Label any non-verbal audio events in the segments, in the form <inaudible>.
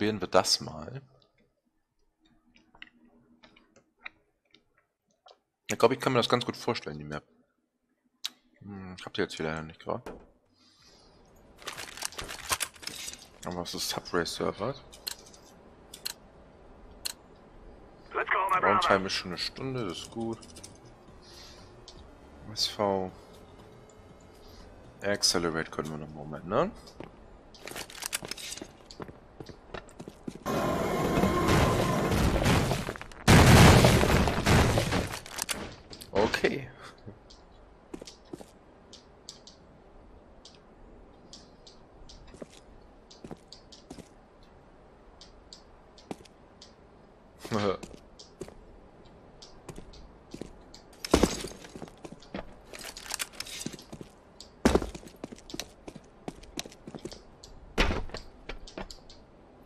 probieren wir das mal. Ich glaube, ich kann mir das ganz gut vorstellen, die Map. Hm, habt ihr jetzt wieder noch nicht gerade. Aber was ist Subway Server? Runtime ist schon eine Stunde, das ist gut. SV. Accelerate können wir noch einen Moment, ne? Okay.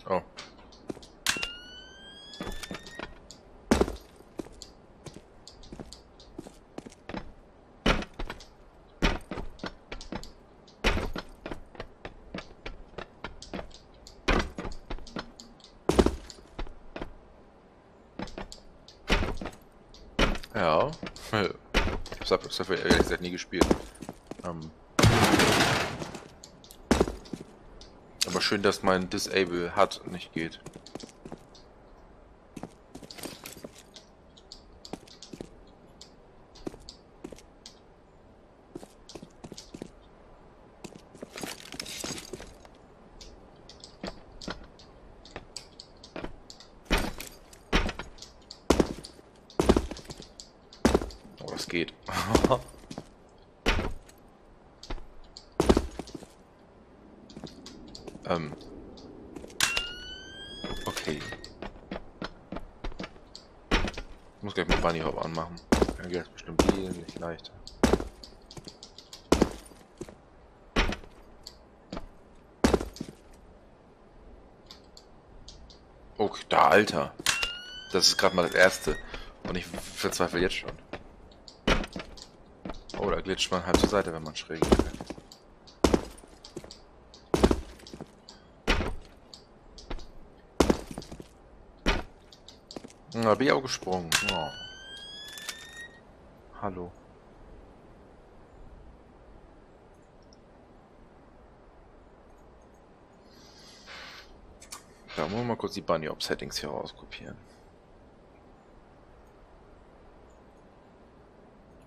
oh. Ja. Dafür ehrlich gesagt nie gespielt. Ähm. Aber schön, dass mein Disable hat nicht geht. Oh, das geht. ähm. Okay. Ich muss gleich mal Bunny Hop anmachen. Dann geht es bestimmt wesentlich leichter. Okay, da, Alter. Das ist gerade mal das erste. Und ich verzweifle jetzt schon. Oh, da glitscht man halt zur Seite, wenn man schräg geht. Da bin ich auch gesprungen. Oh. Hallo. Da wollen wir mal kurz die Bunny Op Settings hier rauskopieren.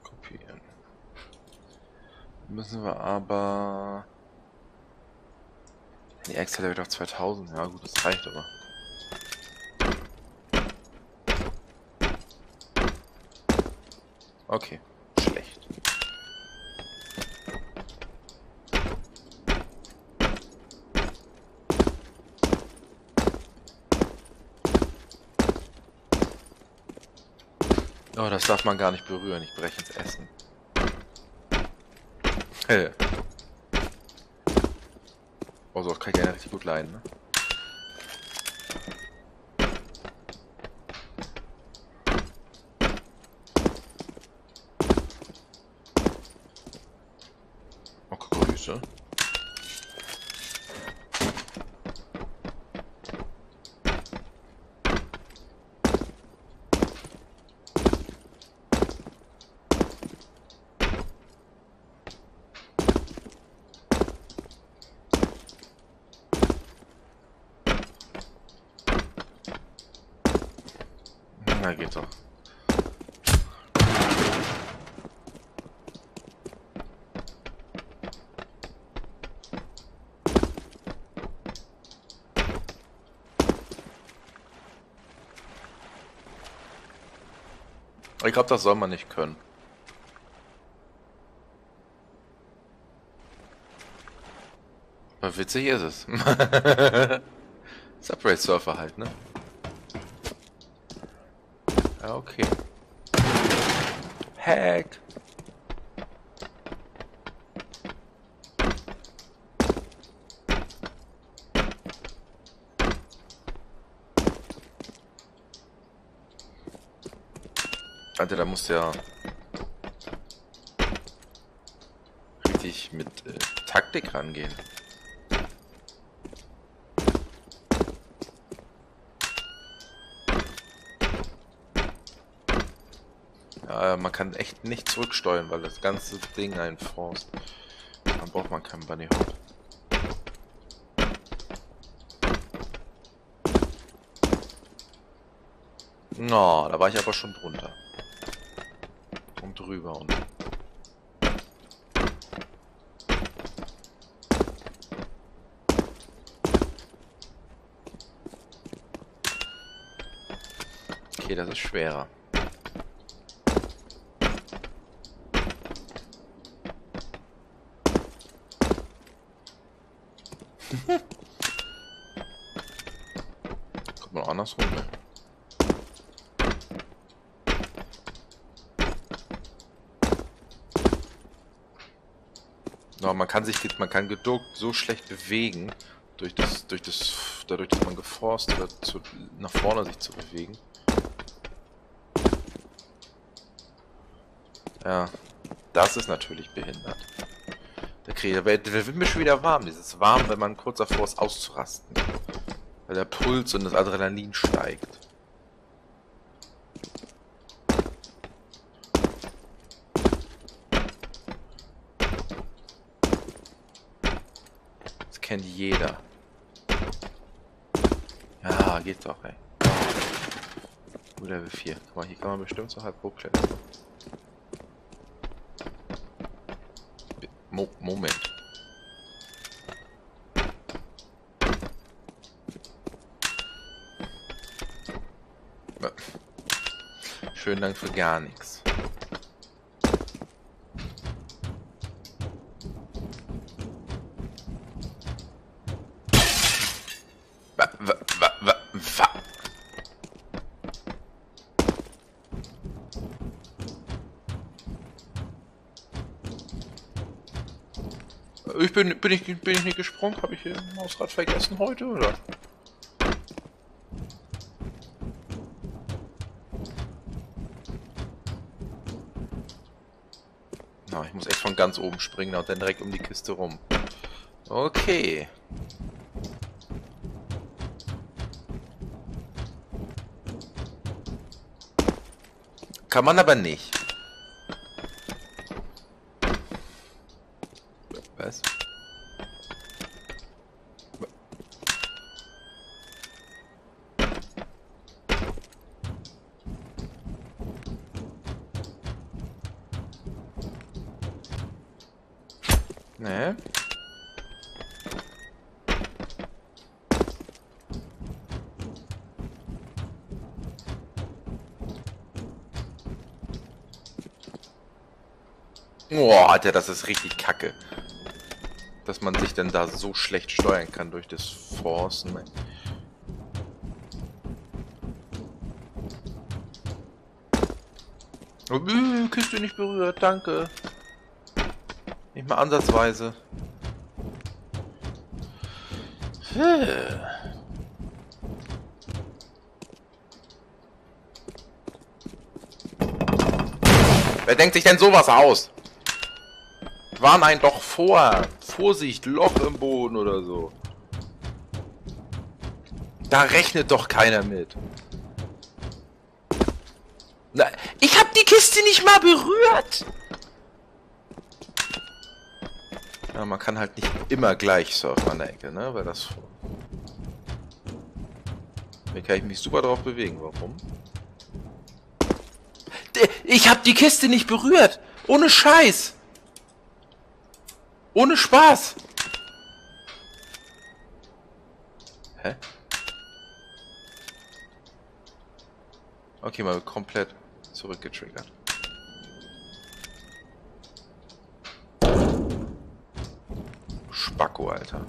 Kopieren. Müssen wir aber... Die Accelerator auf 2000. Ja gut, das reicht aber. Okay, schlecht. Oh, das darf man gar nicht berühren. Ich breche ins Essen. Hey. <laughs> Oh, so kann ich ja richtig gut leiden, ne? Oh, Grüße. Na, geht doch. Ich glaube, das soll man nicht können. Aber witzig ist es. <laughs> Subway Surfer halt, ne? Ja, okay. Hack. Alter, da muss ja richtig mit äh, Taktik rangehen. Äh, man kann echt nicht zurücksteuern, weil das ganze Ding einen forst. Dann braucht man keinen Bunny Hop. Na, no, da war ich aber schon drunter. Und drüber und Okay, das ist schwerer. Kommt man andersrum, ne? No, man kann sich, man kann geduckt so schlecht bewegen, durch das, durch das, dadurch, dass man geforst wird, zu, nach vorne sich zu bewegen. Ja, das ist natürlich behindert. Der Krieger, der wird mir schon wieder warm. Dieses warm, wenn man kurz davor ist, auszurasten. Weil der Puls und das Adrenalin steigt. Das kennt jeder. Ja, geht doch, ey. Level 4. Guck mal, hier kann man bestimmt so halb hochklettern. Mo Moment. Schönen Dank für gar nichts. Ich bin, bin, ich, bin ich nicht gesprungen? Habe ich hier ein Mausrad vergessen heute, oder? Na, ich muss echt von ganz oben springen und dann direkt um die Kiste rum. Okay. Kann man aber nicht. Was? Nee. Boah, Alter, das ist richtig kacke. Dass man sich denn da so schlecht steuern kann durch das Forcen. Oh, äh, Kiste nicht berührt, danke. Nicht mal ansatzweise. Wer denkt sich denn sowas aus? Warn einen doch vor. Vorsicht, Loch im Boden oder so. Da rechnet doch keiner mit. Na, ich hab die Kiste nicht mal berührt. Ja, man kann halt nicht immer gleich surfen an der Ecke, ne? Weil das... Hier kann ich mich super drauf bewegen. Warum? Ich hab die Kiste nicht berührt. Ohne Scheiß. Ohne Spaß! Hä? Okay, mal komplett zurückgetriggert. Spacko, Alter.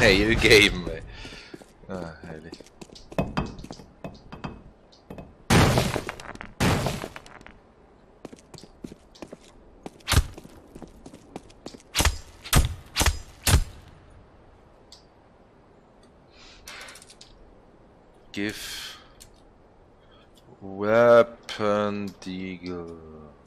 Hey, you gave me. Ah, herlig. Give weapon deagle.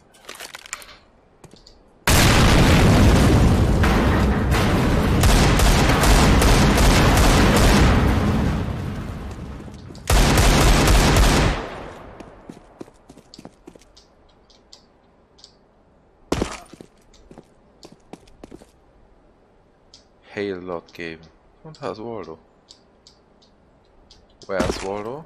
Lord geben. Und da Waldo. Where's Waldo?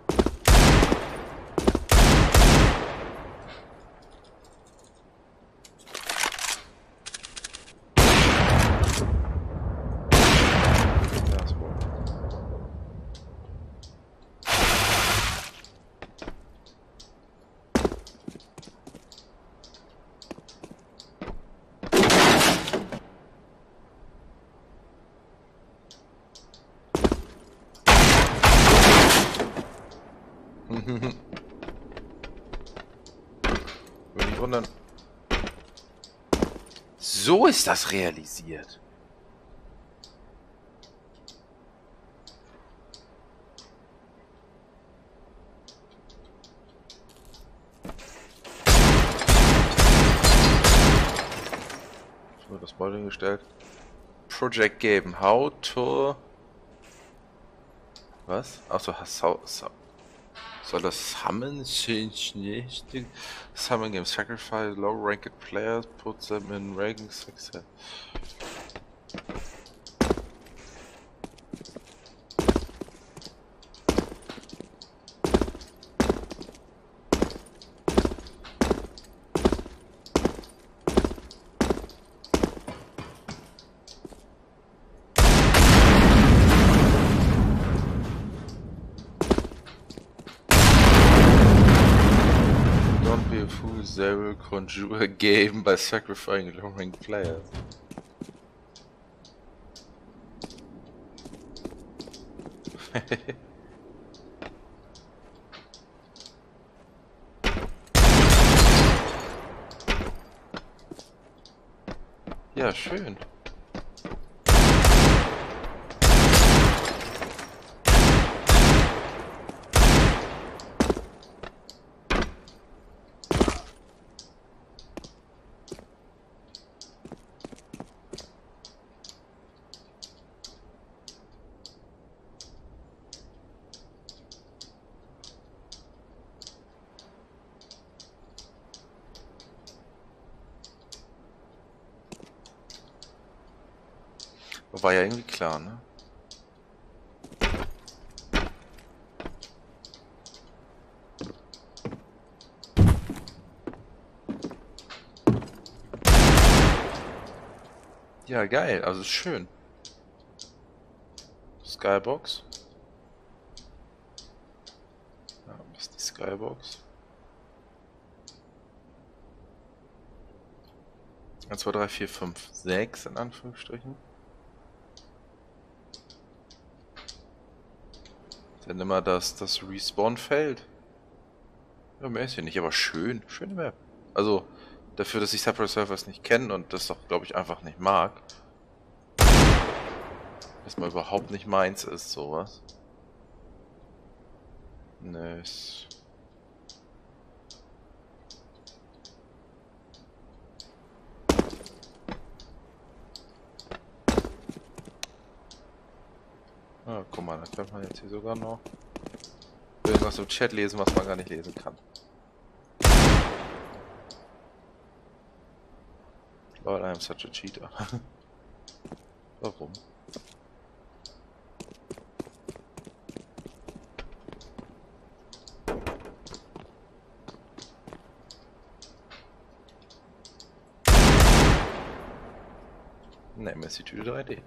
Ist das realisiert. So, das mal hingestellt. Project geben. How to... Was? Achso, how, soll das Summon change nicht? Summon game sacrifice low ranked players, put them in ranking success. Conjure game by sacrificing low ranked players. <laughs> ja, schön. War ja irgendwie klar, ne? Ja, geil, also schön. Skybox. Ja, was ist die Skybox? 1, 2, 3, 4, 5, 6 in Anführungsstrichen. Dann immer das, das Respawn-Feld. Ja, mehr ist hier nicht, aber schön. Schöne Map. Also, dafür, dass ich Separate Servers nicht kenne und das doch, glaube ich, einfach nicht mag. Erstmal überhaupt nicht meins ist, sowas. Nö, Ah, guck mal, da kann man jetzt hier sogar noch irgendwas im Chat lesen, was man gar nicht lesen kann. Lord, I am such a cheater. <laughs> Warum? Ne, Messi Tüte 3D.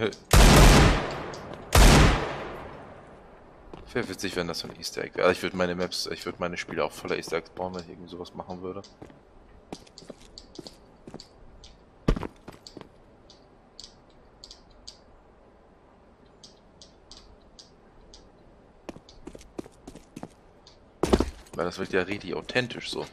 Äh. Wäre witzig, wenn das so ein Easter Egg wäre. Also ich würde meine Maps, ich würde meine Spiele auch voller Easter Eggs bauen, wenn ich irgendwie sowas machen würde. Weil das wird ja richtig authentisch so.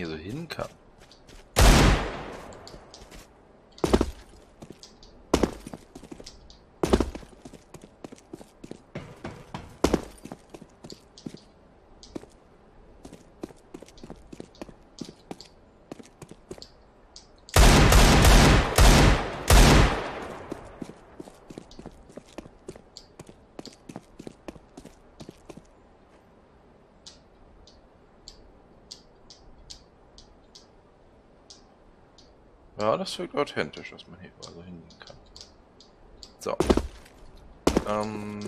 Hier so hin kann. Das wirkt authentisch, dass man hier also hingehen kann. So. Ähm...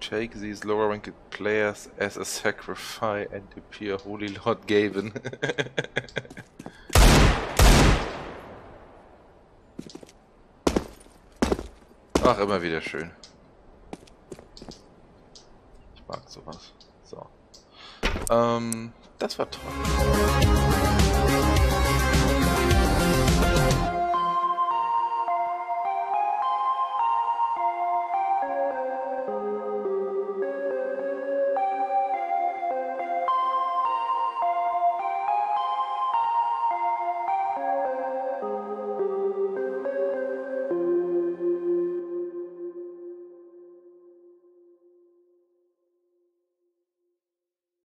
Take these lower ranked players as a sacrifice and appear Holy Lord Gaben. <laughs> Ach, immer wieder schön. Ich mag sowas. So. Ähm, das war toll.